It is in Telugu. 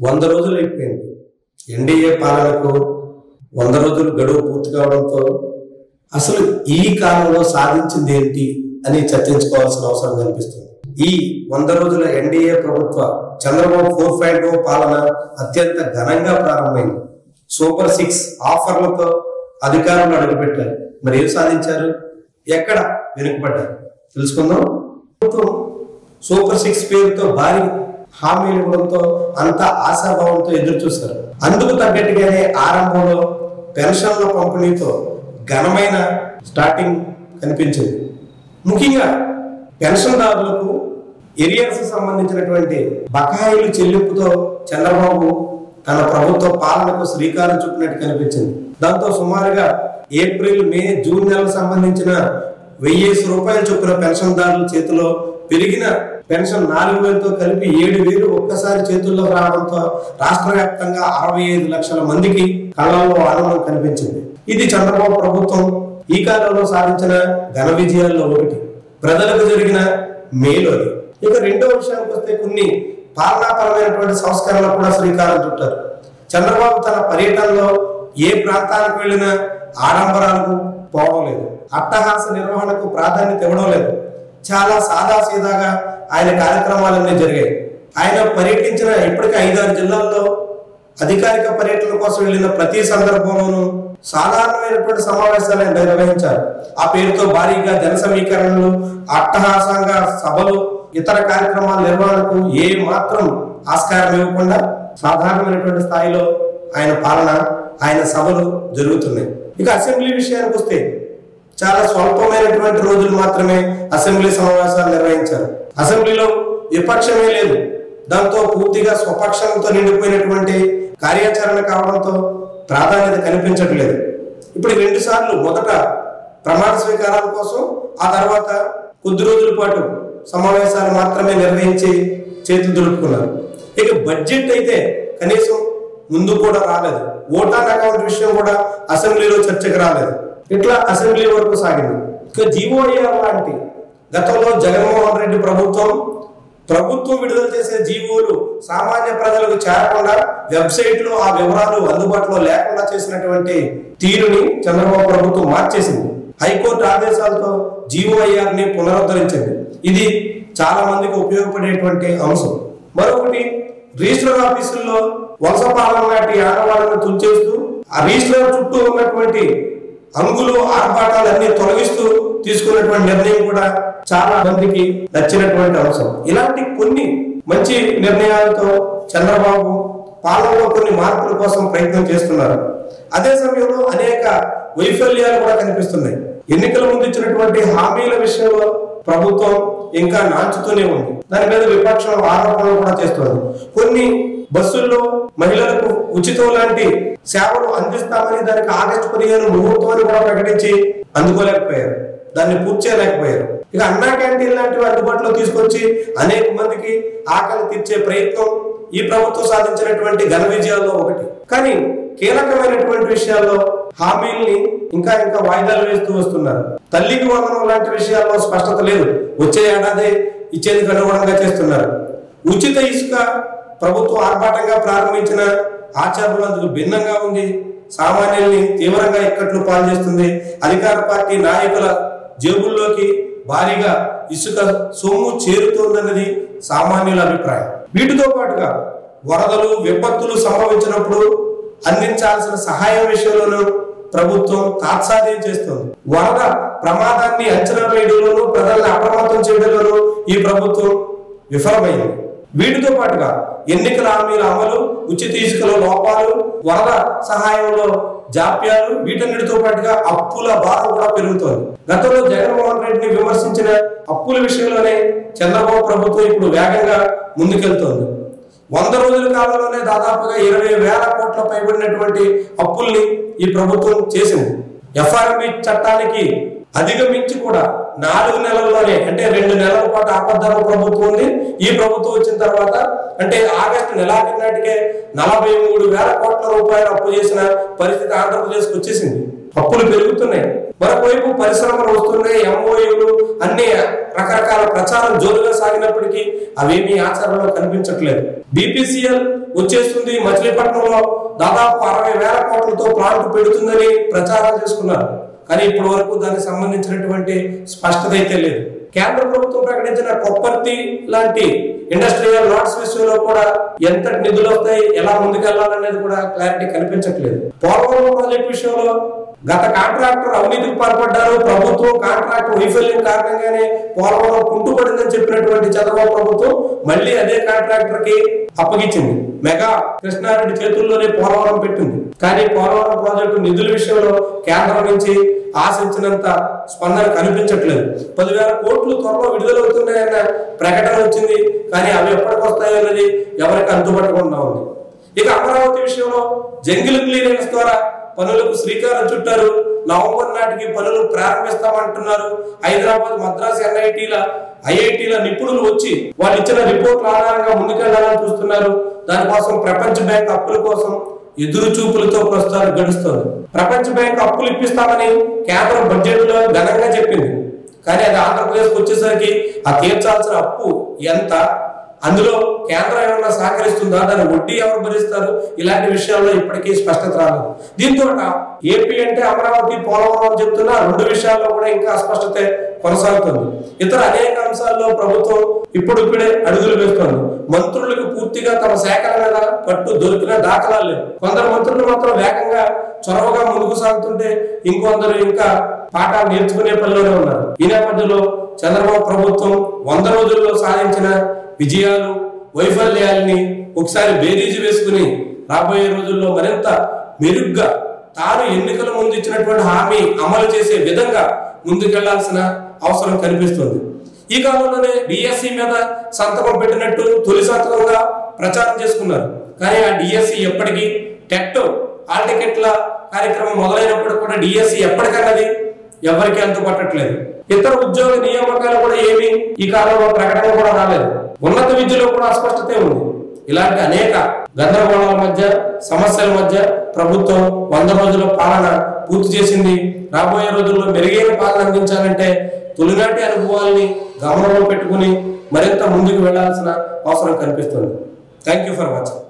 వంద రోజులు అయిపోయింది. ఎన్డీఏ పాలనకు వంద రోజులు గడువు పూర్తి కావడంతో అసలు ఈ కాలంలో సాధించింది ఏంటి అని చర్చించుకోవాల్సిన అవసరం కనిపిస్తుంది. ఈ వంద రోజుల ఎన్డీఏ ప్రభుత్వ చంద్రబాబు ఫోర్ పాయింట్ పాలన అత్యంత ఘనంగా ప్రారంభమైంది. సూపర్ సిక్స్ ఆఫర్లతో అధికారులు అడుగుపెట్టారు. మరి ఏం సాధించారు? ఎక్కడ వెనుకబడ్డారు? తెలుసుకుందాం. ప్రభుత్వం సూపర్ సిక్స్ పేరుతో భారీ హామీలు ఇవ్వడంతో అంత ఆశాభావంతో ఎదురు చూస్తారు అందుకు తగ్గట్టుగానే ఆరంభంలో పెన్షన్ల పంపిణీతో ఘనమైన స్టార్టింగ్ కనిపించింది. ముఖ్యంగా పెన్షన్దారులకు ఎరియర్స్ సంబంధించినటువంటి బకాయిలు చెల్లింపుతో చంద్రబాబు తన ప్రభుత్వ పాలనకు శ్రీకారం చుట్టినట్టు కనిపించింది. దాంతో సుమారుగా ఏప్రిల్ మే జూన్ నెలకు సంబంధించిన వెయ్యేసి రూపాయల చొప్పున పెన్షన్దారుల చేతిలో పెరిగిన పెన్షన్ నాలుగు వేలతో కలిపి ఏడు వేలు ఒక్కసారి చేతుల్లో రావడంతో రాష్ట్ర వ్యాప్తంగా అరవై ఐదు లక్షల మందికి కళ్ళల్లో ఆనందం కనిపించింది. ఇది చంద్రబాబు ప్రభుత్వం ఈ కాలంలో సాధించిన ఘన విజయాల్లో ఒకటి. ప్రజలకు జరిగిన మేలు అది. ఇక రెండో విషయానికి వస్తే కొన్ని పాలనాపరమైనటువంటి సంస్కరణలు కూడా శ్రీకారం చుట్టారు. చంద్రబాబు తన పర్యటనలో ఏ ప్రాంతానికి వెళ్ళినా ఆడంబరాలకు పోవడం లేదు. అట్టహాస నిర్వహణకు ప్రాధాన్యత ఇవ్వడం లేదు. చాలా సాదా సీదాగా ఆయన కార్యక్రమాలన్నీ జరిగాయి. ఆయన పర్యటించిన ఇప్పటికే ఐదారు జిల్లాల్లో అధికారిక పర్యటన కోసం వెళ్ళిన ప్రతి సందర్భంలోనూ సాధారణమైనటువంటి సమావేశాలు ఆయన నిర్వహించారు. ఆ పేరుతో భారీగా జన సమీకరణలు అట్టహాసంగా సభలు ఇతర కార్యక్రమాల నిర్వహణకు ఏ మాత్రం ఆస్కారం ఇవ్వకుండా సాధారణమైనటువంటి స్థాయిలో ఆయన పాలన ఆయన సభలు జరుగుతున్నాయి. ఇక అసెంబ్లీ విషయానికి వస్తే చాలా స్వల్పమైనటువంటి రోజులు మాత్రమే అసెంబ్లీ సమావేశాలు నిర్వహించారు. అసెంబ్లీలో విపక్షమే లేదు. దాంతో పూర్తిగా స్వపక్షంతో నిండిపోయినటువంటి కార్యాచరణ కావడంతో ప్రాధాన్యత కనిపించట్లేదు. ఇప్పుడు రెండు సార్లు మొదట ప్రమాణ స్వీకారాల కోసం ఆ తర్వాత కొద్ది రోజుల పాటు సమావేశాలు మాత్రమే నిర్వహించి చేతులు దులుపుకున్నారు. ఇక బడ్జెట్ అయితే కనీసం ముందు కూడా రాలేదు. ఓటాన్ అకౌంట్ విషయం కూడా అసెంబ్లీలో చర్చకు రాలేదు. ఇట్లా అసెంబ్లీ వరకు సాగింది. ఇక జీవోఏఆర్ లాంటి గతంలో జగన్మోహన్ రెడ్డి ప్రభుత్వం ప్రభుత్వం విడుదల చేసే జీవోలు సామాన్య ప్రజలకు చేరకుండా వెబ్సైట్లో ఆ వివరాలు అందుబాటులో లేకుండా చేసినటువంటి తీరుని చంద్రబాబు ప్రభుత్వం మార్చేసింది. హైకోర్టు ఆదేశాలతో జీవోఐఆర్ని పునరుద్ధరించింది. ఇది చాలా మందికి ఉపయోగపడేటువంటి అంశం. మరొకటి రిజిస్టర్ ఆఫీసుల్లో వలస పాలన లాంటి ఆడవాళ్ళను తుంచేస్తూ ఆ రిజిస్టర్ చుట్టూ ఉన్నటువంటి అంగులు ఆర్భాటాలన్నీ తొలగిస్తూ తీసుకున్నటువంటి నిర్ణయం కూడా చాలా మందికి నచ్చినటువంటి అంశం. ఇలాంటి కొన్ని మంచి నిర్ణయాలతో చంద్రబాబు పాలనలో కొన్ని మార్పుల కోసం ప్రయత్నం చేస్తున్నారు. అదే సమయంలో అనేక వైఫల్యాలు కూడా కనిపిస్తున్నాయి. ఎన్నికల ముందు ఇచ్చినటువంటి హామీల విషయంలో ప్రభుత్వం ఇంకా నాంచుతూనే ఉంది. దాని మీద విపక్షం ఆరోపణలు కూడా చేస్తున్నారు. కొన్ని బస్సుల్లో మహిళలకు ఉచితం లాంటి సేవలు అందిస్తామని దానికి ఆగస్టు పదిహేను ముహూర్తం కూడా ప్రకటించి అందుకోలేకపోయారు. దాన్ని పూర్తి చేయలేకపోయారు. ఇక అన్నా క్యాంటీన్ లాంటివి అందుబాటులో తీసుకొచ్చి అనేక మందికి ఆకలి తీర్చే ప్రయత్నం ఈ ప్రభుత్వం సాధించినటువంటి ఘన విజయాల్లో ఒకటి. కానీ కీలకమైనటువంటి విషయాల్లో హామీల్ని ఇంకా ఇంకా వాయిదాలు వేస్తూ వస్తున్నారు. తల్లికి వందనం లాంటి విషయాల్లో స్పష్టత లేదు. వచ్చే ఏడాది ఇచ్చేందుకు అనుగుణంగా చేస్తున్నారు. ఉచిత ఇసుక ప్రభుత్వం ఆర్భాటంగా ప్రారంభించిన ఆచరణలో అందుకు భిన్నంగా ఉంది. సామాన్యుల్ని తీవ్రంగా ఇక్కట్లు పాల్చేస్తుంది. అధికార పార్టీ నాయకుల జేబుల్లోకి భారీగా ఇసుక సొమ్ము చేరుతోందన్నది సామాన్యుల అభిప్రాయం. వీటితో పాటుగా వరదలు విపత్తులు సంభవించినప్పుడు అందించాల్సిన సహాయం విషయంలోనూ ప్రభుత్వం తాత్సాధ్యం చేస్తుంది. వరద ప్రమాదాన్ని అంచనా వేయడంలోనూ ప్రజల్ని అప్రమత్తం చేయడంలోనూ ఈ ప్రభుత్వం విఫలమైంది. వీటితో పాటుగా ఎన్నికల హామీల అమలు ఉచిత ఇసుకల లోపాలు వరద సహాయంలో జాప్యాలు వీటన్నిటితో పాటుగా అప్పుల బాధ కూడా పెరుగుతోంది. గతంలో జగన్మోహన్ రెడ్డిని విమర్శించిన అప్పుల విషయంలోనే చంద్రబాబు ప్రభుత్వం ఇప్పుడు వేగంగా ముందుకెళ్తోంది. వంద రోజుల కాలంలోనే దాదాపుగా ఇరవై వేల కోట్ల పైబడినటువంటి అప్పుల్ని ఈ ప్రభుత్వం చేసింది. ఎఫ్ఆర్బి చట్టానికి అధిగమించి కూడా నాలుగు నెలల్లోనే అంటే రెండు నెలల పాటు ఆపద్ధర్మ ప్రభుత్వం ఉంది. ఈ ప్రభుత్వం వచ్చిన తర్వాత అంటే ఆగస్టు నెలాఖరు నాటికే నలభై మూడు వేల కోట్ల రూపాయలు అప్పు చేసిన పరిస్థితి ఆంధ్రప్రదేశ్కి వచ్చేసింది. అప్పులు పెరుగుతున్నాయి. మరొకవైపు పరిశ్రమలు వస్తున్నాయి ఎంఓయూలు అన్ని రకరకాల ప్రచారం జోరుగా సాగినప్పటికీ అవేమీ ఆచరణలో కనిపించట్లేదు. బీపీసీఎల్ వచ్చేస్తుంది. మచిలీపట్నంలో దాదాపు అరవై వేల కోట్లతో ప్లాంట్ పెడుతుందని ప్రచారం చేసుకున్నారు. కానీ ఇప్పటి వరకు దానికి సంబంధించినటువంటి స్పష్టత అయితే లేదు. కేంద్ర ప్రభుత్వం ప్రకటించిన కొప్పర్తి లాంటి ఇండస్ట్రియల్ లాట్స్ విషయంలో కూడా ఎంత నిధులు వస్తాయి ఎలా ముందుకెళ్ళాలనేది కూడా క్లారిటీ కనిపించట్లేదు. పోలవరం ప్రాజెక్ట్ విషయంలో గత కాంట్రాక్టర్ అవినీతికి పాల్పడ్డారు. ప్రభుత్వం కాంట్రాక్టర్ వైఫల్యం కారణంగానే పోలవరం కుంటుపడిందని చెప్పినటువంటి చంద్రబాబు ప్రభుత్వం మళ్ళీ అదే కాంట్రాక్టర్కి అప్పగించింది. మెగా కృష్ణారెడ్డి చేతుల్లోనే పోలవరం పెట్టింది. కానీ పోలవరం ప్రాజెక్టు నిధుల విషయంలో కేంద్రం నుంచి ఆశించినంత స్పందన కనిపించట్లేదు. పదివేల కోట్లు త్వరలో విడుదలవుతున్నాయన్న ప్రకటన వచ్చింది. కానీ అవి ఎప్పటికి వస్తాయో అన్నది ఎవరికి అందుబాటుకుండా ఉంది ఇక అమరావతి విషయంలో జంగిల్ క్లియరెన్స్ ద్వారా పనులకు శ్రీకారం చుట్టారు. నవంబర్ నాటికి పనులు ప్రారంభిస్తామంటున్నారు. హైదరాబాద్ మద్రాస్ ఎన్ఐటీల ఐఐటీల నిపుణులు వచ్చి వాళ్ళు ఇచ్చిన రిపోర్ట్ల ఆధారంగా ముందుకెళ్ళాలని చూస్తున్నారు. దానికోసం ప్రపంచ బ్యాంక్ అప్పుల కోసం ఎదురు చూపులతో ప్రస్తుతాలు గడుస్తారు ప్రపంచ బ్యాంక్ అప్పులు ఇప్పిస్తామని కేంద్రం బడ్జెట్లో ఘనంగా చెప్పింది. కానీ అది ఆంధ్రప్రదేశ్కి వచ్చేసరికి ఆ తీర్చాల్సిన అప్పు ఎంత? అందులో కేంద్రం ఏమన్నా సహకరిస్తుందా? దాని వడ్డీ ఎవరు భరిస్తారు? ఇలాంటి విషయాల్లో ఇప్పటికీ స్పష్టత రాలేదు. దీంతో ఏపీ అంటే అమరావతి పోలవరం అని చెప్తున్నా రెండు విషయాల్లో కూడా ఇంకా అస్పష్టత కొనసాగుతుంది. ఇతర అనేక అంశాల్లో ప్రభుత్వం ఇప్పుడిప్పుడే అడుగులు వేస్తోంది. మంత్రులకు పూర్తిగా తమ శాఖల మీద పట్టు దొరికిన దాఖలాలు లేవు. కొందరు మంత్రులు మాత్రం వేగంగా చొరవగా ముందుకు సాగుతుంటే ఇంకొందరు ఇంకా పాఠాలు నేర్చుకునే పనిలోనే ఉన్నారు. ఈ నేపథ్యంలో చంద్రబాబు ప్రభుత్వం వంద రోజుల్లో సాధించిన విజయాలు వైఫల్యాల్ని ఒకసారి బేరీజు వేసుకుని రాబోయే రోజుల్లో మరింత మెరుగ్గా తాను ఎన్నికల ముందు ఇచ్చినటువంటి హామీ అమలు చేసే విధంగా ముందుకెళ్ళాల్సిన అవసరం కనిపిస్తుంది. ఈ కాలంలోనే డిఎస్సి మీద సంతకం పెట్టినట్టు తొలి సంతకంగా ప్రచారం చేసుకున్నారు. కానీ ఆ డిఎస్సి ఎప్పటికీ టెట్ ఆల్ టికెట్ల కార్యక్రమం మొదలైనప్పుడు కూడా డిఎస్సి ఎప్పటికన్నది ఎవరికి అంతుపట్టట్లేదు ఇతర ఉద్యోగ నియామకాలు కూడా ఏమి ఈ కాలంలో ప్రకటన కూడా రాలేదు. ఉన్నత విద్యలో కూడా అస్పష్టతే ఉంది. ఇలాంటి అనేక గందరగోళాల మధ్య సమస్యల మధ్య ప్రభుత్వం వంద రోజుల పాలన పూర్తి చేసింది. రాబోయే రోజుల్లో మెరుగైన పాలన అందించాలంటే తొలినాటి అనుభవాల్ని గమనంలో పెట్టుకుని మరింత ముందుకు వెళ్ళాల్సిన అవసరం కనిపిస్తుంది. Thank you for watching